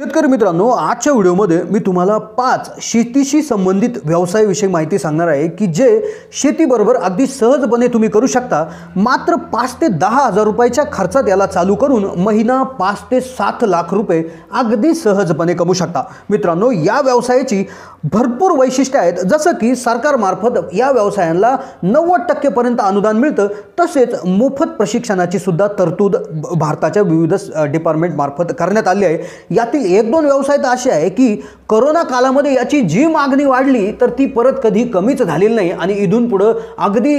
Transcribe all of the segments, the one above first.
शेतकरी मित्रांनो आजच्या व्हिडिओमध्ये मी तुम्हाला पाच शेतीशी संबंधित व्यवसायाविषयी माहिती सांगणार आहे की जे शेतीबरोबर अगदी सहजपणे तुम्ही करू शकता. मात्र पाच ते दहा हजार रुपयाच्या खर्चात याला चालू करून महिना पाच ते सात लाख रुपये अगदी सहजपणे कमवू शकता. मित्रांनो या व्यवसायाची भरपूर वैशिष्ट्ये आहेत. जसं की सरकारमार्फत या व्यवसायांना नव्वद टक्केपर्यंत अनुदान मिळतं. तसेच मोफत प्रशिक्षणाची सुद्धा तरतूद भारताच्या विविध डिपार्टमेंटमार्फत करण्यात आली आहे. यातील एक दोन व्यवसाय तर असे आहे की करोना कालामध्ये याची जी मागणी वाढली तर ती परत कधी कमीच झालेली नाही आणि इथून पुढं अगदी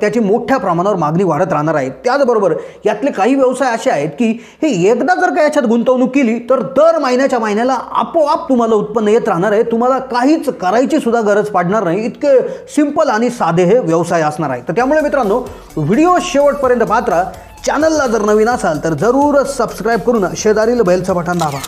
त्याची मोठ्या प्रमाणावर मागणी वाढत राहणार आहे. त्याचबरोबर यातले काही व्यवसाय असे आहेत की हे एकदा जर का याच्यात गुंतवणूक केली तर दर महिन्याच्या महिन्याला आपोआप तुम्हाला उत्पन्न येत राहणार आहे. तुम्हाला काहीच करायची सुद्धा गरज पडणार नाही. इतके सिंपल आणि साधे हे व्यवसाय असणार आहे. तर त्यामुळे मित्रांनो व्हिडिओ शेवटपर्यंत पाहत चॅनलला जर नवीन असाल तर जरूर सबस्क्राईब करून शेजारील बेलचं बटन दाबा.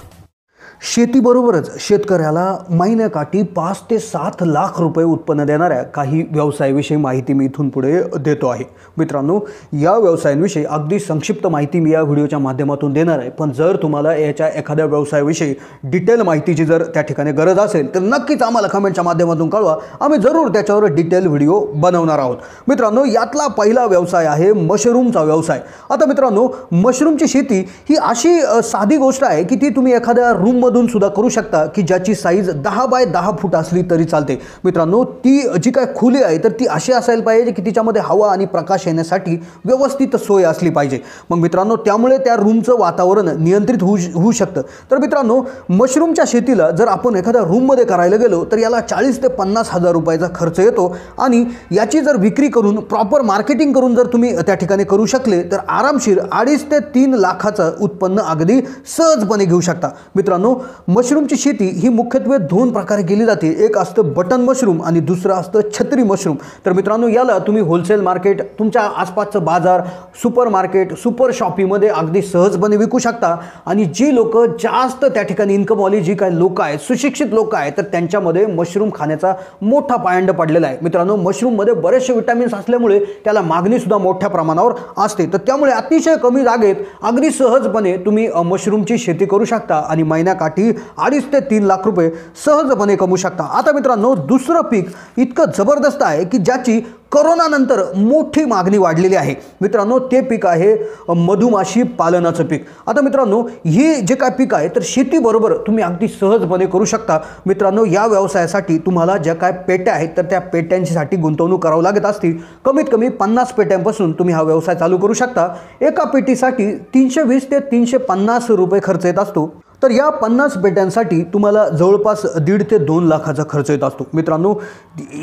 शेतीबरोबरच शेतकऱ्याला महिन्याकाठी पाच ते सात लाख रुपये उत्पन्न देणाऱ्या काही व्यवसायाविषयी माहिती मी इथून पुढे देतो आहे. मित्रांनो या व्यवसायांविषयी अगदी संक्षिप्त माहिती मी या व्हिडिओच्या माध्यमातून देणार आहे. पण जर तुम्हाला याच्या एखाद्या व्यवसायाविषयी डिटेल माहितीची जर त्या ठिकाणी गरज असेल तर नक्कीच आम्हाला कमेंटच्या माध्यमातून कळवा. आम्ही जरूर त्याच्यावर डिटेल व्हिडिओ बनवणार आहोत. मित्रांनो यातला पहिला व्यवसाय आहे मशरूमचा व्यवसाय. आता मित्रांनो मशरूमची शेती ही अशी साधी गोष्ट आहे की ती तुम्ही एखाद्या रूममधून सुद्धा करू शकता की ज्याची साईज दहा बाय दहा फूट असली तरी चालते. मित्रांनो ती जी काय खुली आहे तर ती अशी असायला पाहिजे की तिच्यामध्ये हवा आणि प्रकाश येण्यासाठी व्यवस्थित सोय असली पाहिजे. मग मित्रांनो त्यामुळे त्या रूमचं वातावरण नियंत्रित होऊ होऊ शकतं. तर मित्रांनो मशरूमच्या शेतीला जर आपण एखाद्या रूममध्ये करायला गेलो तर याला चाळीस ते पन्नास हजार रुपयाचा खर्च येतो आणि याची जर विक्री करून प्रॉपर मार्केटिंग करून जर तुम्ही त्या ठिकाणी करू शकले तर आरामशीर अडीच ते तीन लाखाचं उत्पन्न अगदी सहजपणे घेऊ शकता. मित्रांनो मशरूमची शेती ही मुख्यत्वे दोन प्रकारे केली जाते. एक असतं बटन मशरूम आणि दुसरं असतं छत्री मशरूम. तर मित्रांनो याला तुम्ही होलसेल मार्केट तुमच्या आसपासचं बाजार सुपर मार्केट सुपर शॉपीमध्ये अगदी सहजपणे विकू शकता. आणि जी लोक जास्त त्या ठिकाणी इन्कमवाली जी काही लोक आहेत सुशिक्षित लोक आहेत तर त्यांच्यामध्ये मशरूम खाण्याचा मोठा पायंड पडलेला आहे. मित्रांनो मशरूममध्ये बरेचसे विटॅमिन्स असल्यामुळे त्याला मागणीसुद्धा मोठ्या प्रमाणावर असते. तर त्यामुळे अतिशय कमी जागेत अगदी सहजपणे तुम्ही मशरूमची शेती करू शकता आणि महिन्याकाठी अडीच ते तीन लाख रुपये सहजपणे कमवू शकता. आता मित्रांनो दुसरं पीक इतकं जबरदस्त आहे की ज्याची करोनानंतर मोठी मागणी वाढलेली आहे. मित्रांनो ते पीक आहे मधुमाशी पालनाचं पीक. आता मित्रांनो हे जे काय पीक आहे तर शेतीबरोबर तुम्ही अगदी सहजपणे करू शकता. मित्रांनो या व्यवसायासाठी तुम्हाला ज्या काय पेट्या आहेत तर त्या पेट्यांसाठी गुंतवणूक करावं लागत असतील. कमीत कमी पन्नास पेट्यांपासून तुम्ही हा व्यवसाय चालू करू शकता. एका पेटीसाठी तीनशे वीस ते तीनशे पन्नास रुपये खर्च येत असतो. तर या पन्नास पेट्यांसाठी तुम्हाला जवळपास दीड ते दोन लाखाचा खर्च येत असतो. मित्रांनो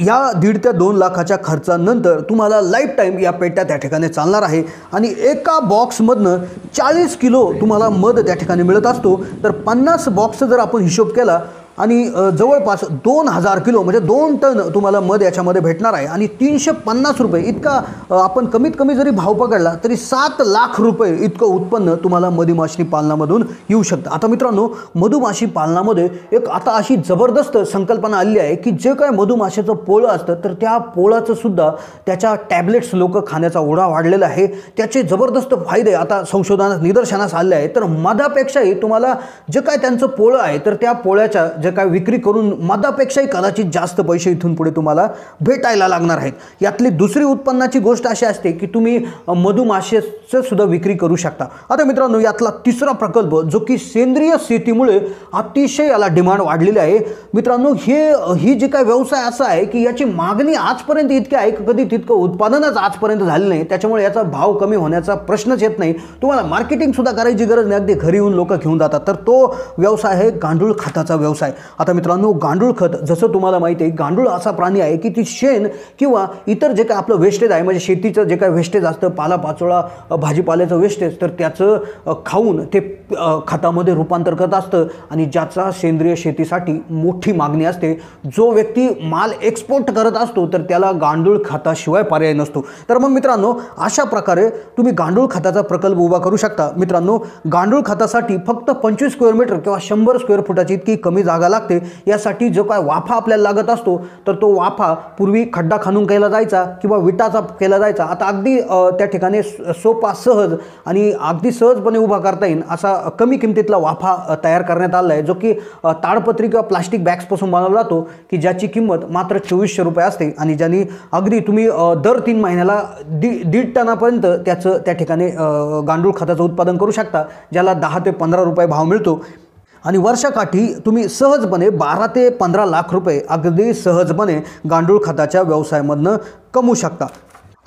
या दीड ते दोन लाखाच्या खर्चानंतर तुम्हाला लाईफ टाईम या पेट्या त्या ठिकाणी चालणार आहे आणि एका बॉक्समधनं चाळीस किलो तुम्हाला मध त्या ठिकाणी मिळत असतो. तर पन्नास बॉक्सचा जर आपण हिशोब केला आणि जवळपास दोन हजार किलो म्हणजे दोन टन तुम्हाला मध याच्यामध्ये भेटणार आहे. आणि तीनशे पन्नास रुपये इतका आपण कमीत कमी जरी भाव पकडला तरी सात लाख रुपये इतकं उत्पन्न तुम्हाला मधुमाशी पालनामधून येऊ शकतं. आता मित्रांनो मधुमाशी पालनामध्ये एक आता अशी जबरदस्त संकल्पना आली आहे की जे काय मधुमाशीचं पोळं असतं तर त्या पोळाचं सुद्धा त्याच्या टॅबलेट्स लोक खाण्याचा ओढा वाढलेला आहे. त्याचे जबरदस्त फायदे आता संशोधनात निदर्शनास आले आहे तर मधापेक्षाही तुम्हाला जे काय त्यांचं पोळं आहे तर त्या पोळ्याच्या जे काय विक्री करून मधापेक्षाही कदाचित जास्त पैसे इथून पुढे तुम्हाला भेटायला लागणार आहेत. यातली दुसरी उत्पन्नाची गोष्ट अशी असते की तुम्ही मधुमाशेचं सुद्धा विक्री करू शकता. आता मित्रांनो यातला तिसरा प्रकल्प जो की सेंद्रिय शेतीमुळे अतिशय याला डिमांड वाढलेली आहे. मित्रांनो हे ही जी काय व्यवसाय असा आहे की याची मागणी आजपर्यंत इतकी आहे की कधी तितकं उत्पादनच आजपर्यंत झालं नाही. त्याच्यामुळे याचा भाव कमी होण्याचा प्रश्नच येत नाही. तुम्हाला मार्केटिंग सुद्धा करायची गरज नाही. अगदी घरी येऊन लोक घेऊन जातात. तर तो व्यवसाय आहे गांडूळ खताचा व्यवसाय. आता मित्रांनो गांडूळ खत जसं तुम्हाला माहिती आहे गांडूळ असा प्राणी आहे की ती शेण किंवा इतर जे काय आपलं वेस्टेज आहे म्हणजे शेतीचं जे काय वेस्टेज असतं पालापाचोळा भाजीपाल्याचं वेस्टेज तर त्याचं खाऊन ते खतामध्ये रूपांतर करत असतं आणि ज्याचा सेंद्रिय शेतीसाठी मोठी मागणी असते. जो व्यक्ती माल एक्सपोर्ट करत असतो तर त्याला गांडूळ खताशिवाय पर्याय नसतो. तर मग मित्रांनो अशा प्रकारे तुम्ही गांडूळ खताचा प्रकल्प उभा करू शकता. मित्रांनो गांडूळ खतासाठी फक्त पंचवीस स्क्वेअर मीटर किंवा शंभर स्क्वेअर फुटाची इतकी कमी जागा जागा लागते. यासाठी जो काय वाफा आपल्याला लागत असतो तर तो वाफा पूर्वी खड्डा खाणून केला जायचा किंवा विटाचा केला जायचा. आता अगदी त्या ठिकाणी सोपा सहज आणि अगदी सहजपणे उभा करता येईल असा कमी किमतीतला वाफा तयार करण्यात आला आहे जो की ताडपत्री किंवा प्लास्टिक बॅग्सपासून बनवला जातो की ज्याची किंमत मात्र चोवीसशे रुपये असते आणि ज्यांनी अगदी तुम्ही दर तीन महिन्याला दी दीड टनापर्यंत त्याचं त्या ठिकाणी गांडूळ खताचं उत्पादन करू शकता ज्याला दहा ते पंधरा रुपये भाव मिळतो. आणि वर्षाकाठी तुम्ही सहजपणे बारा ते पंधरा लाख रुपये अगदी सहजपणे गांडूळ खताच्या व्यवसायामधनं कमवू शकता.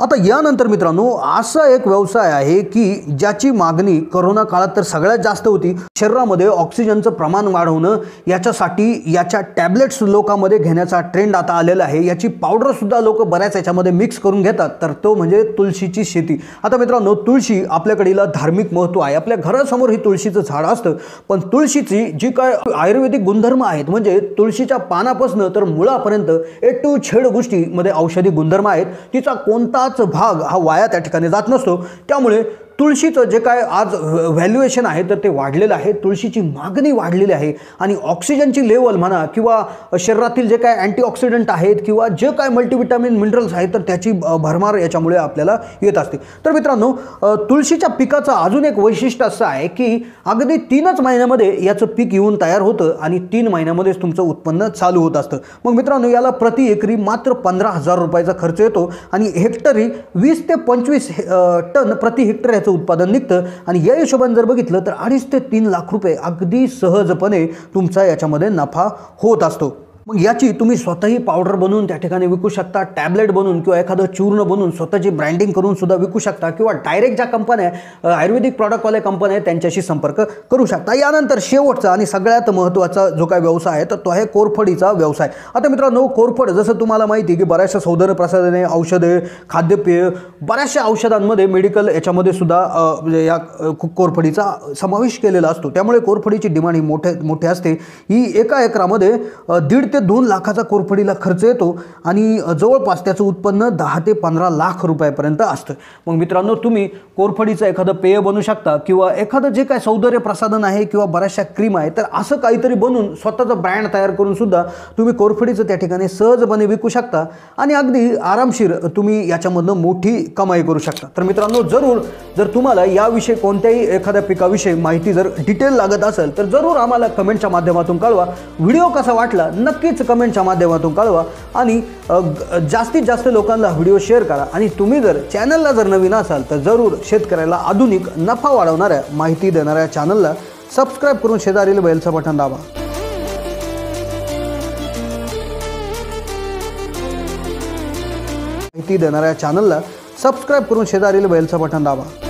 आता यानंतर मित्रांनो असा एक व्यवसाय आहे की ज्याची मागणी करोना काळात तर सगळ्यात जास्त होती. शरीरामध्ये ऑक्सिजनचं प्रमाण वाढवणं याच्यासाठी याच्या टॅबलेट्स लोकांमध्ये घेण्याचा ट्रेंड आता आलेला आहे. याची पावडरसुद्धा लोक बऱ्याच याच्यामध्ये मिक्स करून घेतात. तर तो म्हणजे तुळशीची शेती. आता मित्रांनो तुळशी आपल्याकडे धार्मिक महत्त्व आहे. आपल्या घरासमोर ही तुळशीचं झाड असतं. पण तुळशीची जी काय आयुर्वेदिक गुणधर्म आहेत म्हणजे तुळशीच्या पानापासून तर मुळापर्यंत ए टू छेड गोष्टीमध्ये औषधी गुणधर्म आहेत. तिचा कोणताच भाग हा वाया त्या ठिकाणी जात नसतो. त्यामुळे तुळशीचं जे काय आज व्हॅल्युएशन आहे तर ते वाढलेलं आहे. तुळशीची मागणी वाढलेली आहे. आणि ऑक्सिजनची लेवल म्हणा किंवा शरीरातील जे काय अँटीऑक्सिडंट आहेत किंवा जे काय मल्टीविटामिन मिनरल्स आहेत तर त्याची भरमार याच्यामुळे आपल्याला येत असते. तर मित्रांनो तुळशीच्या पिकाचं अजून एक वैशिष्ट्य असं आहे की अगदी तीनच महिन्यामध्ये याचं पीक येऊन तयार होतं आणि तीन महिन्यामध्येच तुमचं उत्पन्न चालू होत असतं. मग मित्रांनो याला प्रति एकरी मात्र पंधरा हजार रुपयाचा खर्च येतो आणि हेक्टरी वीस ते पंचवीस हे- टन प्रति हेक्टर याचं उत्पादन निघतं आणि या हिशोबाने जर बघितलं तर अडीच ते तीन लाख रुपये अगदी सहजपणे तुमचा याच्यामध्ये नफा होत असतो. मग याची तुम्ही स्वतःही पावडर बनवून त्या ठिकाणी विकू शकता टॅबलेट बनवून किंवा एखादं चूर्ण बनवून स्वतःची ब्रँडिंग करून सुद्धा विकू शकता किंवा डायरेक्ट ज्या कंपन्या आयुर्वेदिक प्रॉडक्टवाल्या कंपन्या आहेत त्यांच्याशी संपर्क करू शकता. यानंतर शेवटचा आणि सगळ्यात महत्त्वाचा जो काय व्यवसाय आहे तर तो आहे कोरफडीचा व्यवसाय. आता मित्रांनो कोरफड जसं तुम्हाला माहिती आहे की बऱ्याचशा सौंदर्य प्रसाधने औषधे खाद्यपेय बऱ्याचशा औषधांमध्ये मेडिकल याच्यामध्ये सुद्धा म्हणजे या कोरफडीचा समावेश केलेला असतो. त्यामुळे कोरफडीची डिमांड ही मोठे मोठी असते. ही एका एकरामध्ये दीड ते दोन लाखाचा कोरफडीला खर्च येतो आणि जवळपास त्याचं उत्पन्न दहा ते पंधरा लाख रुपयापर्यंत असतं. मग मित्रांनो तुम्ही कोरफडीचं एखादं पेय बनवू शकता किंवा एखादं जे काय सौंदर्य प्रसाधन आहे किंवा बऱ्याचशा क्रीम आहे तर असं काहीतरी बनवून स्वतःचं ब्रँड तयार करून सुद्धा तुम्ही कोरफडीचं त्या ठिकाणी सहजपणे विकू शकता आणि अगदी आरामशीर तुम्ही याच्यामधनं मोठी कमाई करू शकता. तर मित्रांनो जरूर जर तुम्हाला याविषयी कोणत्याही एखाद्या पिकाविषयी माहिती जर डिटेल लागत असेल तर जरूर आम्हाला कमेंटच्या माध्यमातून कळवा. व्हिडिओ कसा वाटला नक्की नक्कीच कमेंटच्या माध्यमातून कळवा आणि जास्तीत जास्त लोकांना व्हिडिओ शेअर करा. आणि तुम्ही जर चॅनलला जर नवीन असाल तर जरूर शेतकऱ्याला आधुनिक नफा वाढवणाऱ्या माहिती देणाऱ्या चॅनलला सबस्क्राईब करून शेजारील बेलचं बटन दाबा. माहिती देणाऱ्या चॅनलला सबस्क्राईब करून शेजारील बेलचं बटन दाबा.